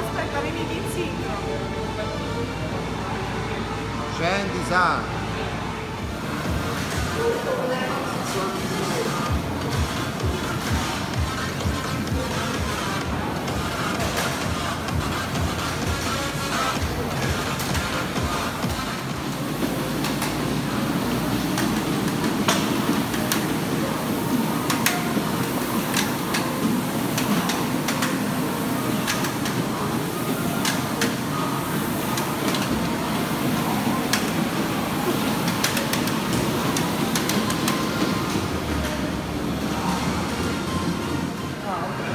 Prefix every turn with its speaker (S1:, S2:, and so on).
S1: Aspetta, vedi che insidio.
S2: Scendi, sa. now.